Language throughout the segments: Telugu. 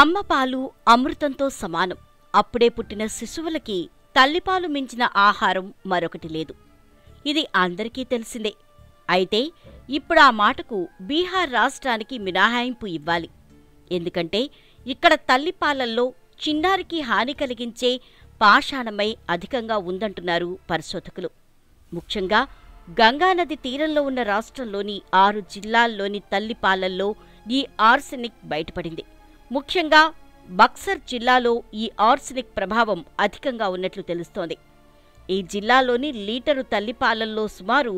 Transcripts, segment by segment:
అమ్మ పాలు అమృతంతో సమానం. అప్పుడే పుట్టిన శిశువులకి తల్లిపాలు మించిన ఆహారం మరొకటి లేదు. ఇది అందరికీ తెలిసిందే. అయితే ఇప్పుడు ఆ మాటకు బీహార్ రాష్ట్రానికి మినహాయింపు ఇవ్వాలి. ఎందుకంటే ఇక్కడ తల్లిపాలల్లో చిన్నారికి హాని కలిగించే పాషాణమై అధికంగా ఉందంటున్నారు పరిశోధకులు. ముఖ్యంగా గంగానది తీరంలో ఉన్న రాష్ట్రంలోని ఆరు జిల్లాల్లోని తల్లిపాలల్లో ఈ ఆర్సెనిక్ బయటపడింది. ముఖ్యంగా బక్సర్ జిల్లాలో ఈ ఆర్సెనిక్ ప్రభావం అధికంగా ఉన్నట్లు తెలుస్తోంది. ఈ జిల్లాలోని లీటరు తల్లిపాలల్లో సుమారు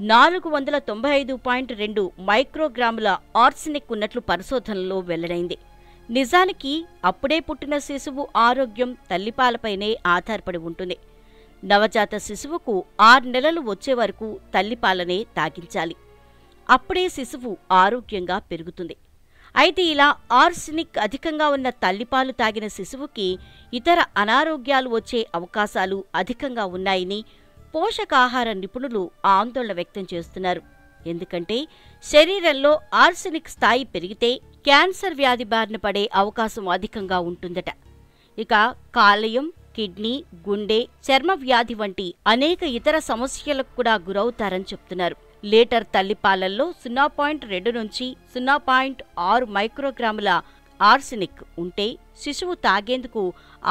నాలుగు వందల తొంభై ఐదు పాయింట్ రెండు మైక్రోగ్రాముల ఆర్సెనిక్ ఉన్నట్లు పరిశోధనలో వెల్లడైంది. నిజానికి అప్పుడే పుట్టిన శిశువు ఆరోగ్యం తల్లిపాలపైనే ఆధారపడి ఉంటుంది. నవజాత శిశువుకు ఆరు నెలలు వచ్చే వరకు తల్లిపాలనే తాగించాలి. అప్పుడే శిశువు ఆరోగ్యంగా పెరుగుతుంది. అయితే ఇలా ఆర్సినిక్ అధికంగా ఉన్న తల్లిపాలు తాగిన శిశువుకి ఇతర అనారోగ్యాలు వచ్చే అవకాశాలు అధికంగా ఉన్నాయని పోషకాహార నిపుణులు ఆందోళన వ్యక్తం చేస్తున్నారు. ఎందుకంటే శరీరంలో ఆర్సెనిక్ స్థాయి పెరిగితే క్యాన్సర్ వ్యాధి బారిన పడే అవకాశం అధికంగా ఉంటుందట. ఇక కాలేయం కిడ్నీ గుండె చర్మ వ్యాధి వంటి అనేక ఇతర సమస్యలకు కూడా గురవుతారని చెప్తున్నారు. లీటర్ తల్లిపాలల్లో సున్నా పాయింట్ రెండు నుంచి సున్నా పాయింట్ ఆరు మైక్రోగ్రాముల ఆర్సెనిక్ ఉంటే శిశువు తాగేందుకు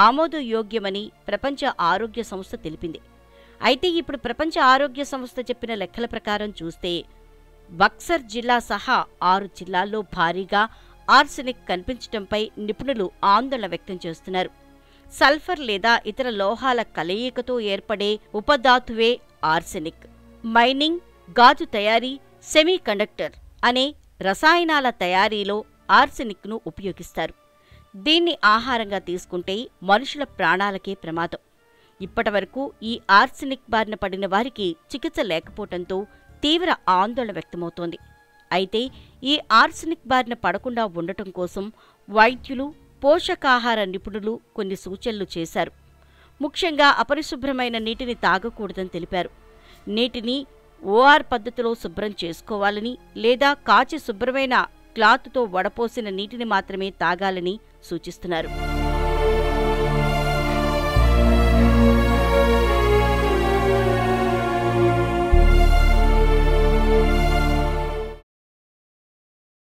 ఆమోదయోగ్యమని ప్రపంచ ఆరోగ్య సంస్థ తెలిపింది. అయితే ఇప్పుడు ప్రపంచ ఆరోగ్య సంస్థ చెప్పిన లెక్కల ప్రకారం చూస్తే బక్సర్ జిల్లా సహా ఆరు జిల్లాల్లో భారీగా ఆర్సెనిక్ కనిపించడంపై నిపుణులు ఆందోళన వ్యక్తం చేస్తున్నారు. సల్ఫర్ లేదా ఇతర లోహాల కలయికతో ఏర్పడే ఉపధాతువే ఆర్సెనిక్. మైనింగ్ గాజు తయారీ సెమీ కండక్టర్ అనే రసాయనాల తయారీలో ఆర్సెనిక్ను ఉపయోగిస్తారు. దీన్ని ఆహారంగా తీసుకుంటే మనుషుల ప్రాణాలకే ప్రమాదం. ఇప్పటివరకు ఈ ఆర్సెనిక్ బారిన పడిన వారికి చికిత్స లేకపోవడంతో తీవ్ర ఆందోళన వ్యక్తమవుతోంది. అయితే ఈ ఆర్సెనిక్ బారిన పడకుండా ఉండటం కోసం వైద్యులు పోషకాహార నిపుణులు కొన్ని సూచనలు చేశారు. ముఖ్యంగా అపరిశుభ్రమైన నీటిని తాగకూడదని తెలిపారు. నీటిని ఓఆర్ పద్ధతిలో శుభ్రం చేసుకోవాలని లేదా కాచి శుభ్రమైన క్లాత్తో వడపోసిన నీటిని మాత్రమే తాగాలని సూచిస్తున్నారు.